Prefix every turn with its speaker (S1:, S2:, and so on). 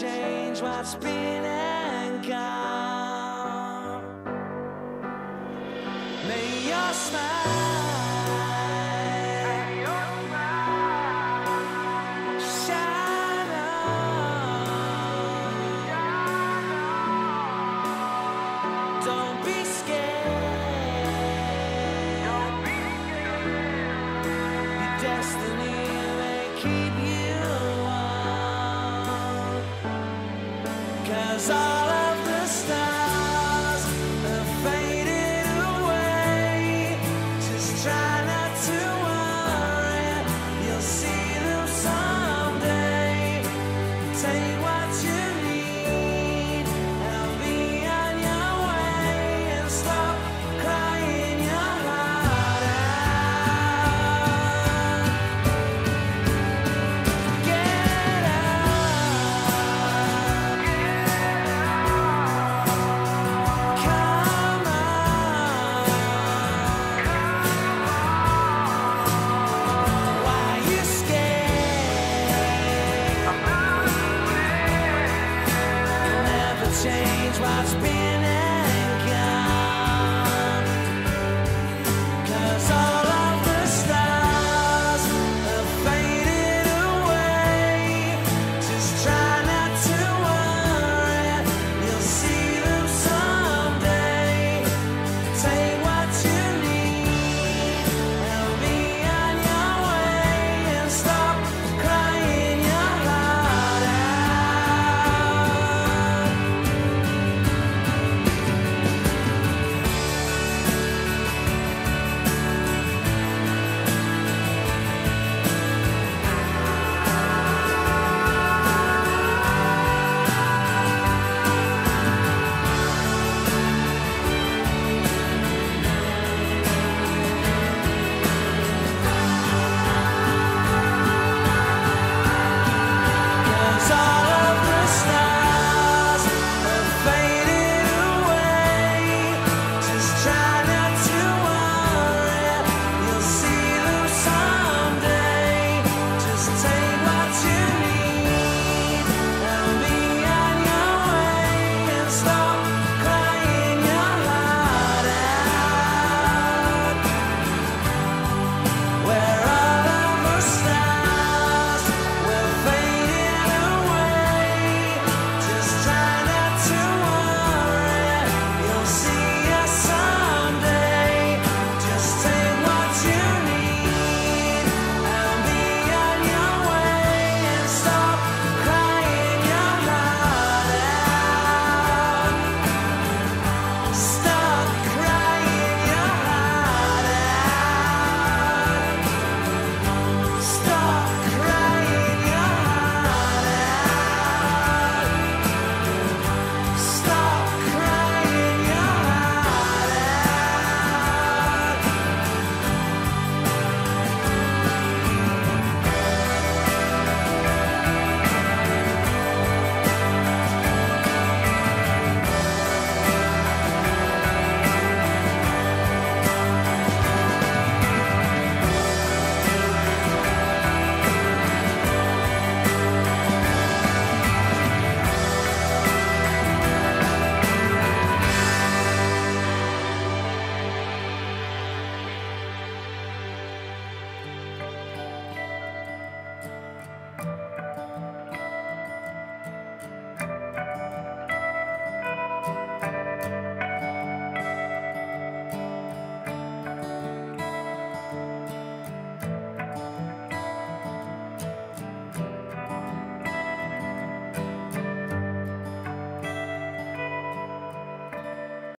S1: change what's been and gone. May your smile shine on. Don't be scared. Your destiny may keep you Cause all of the stars change what's been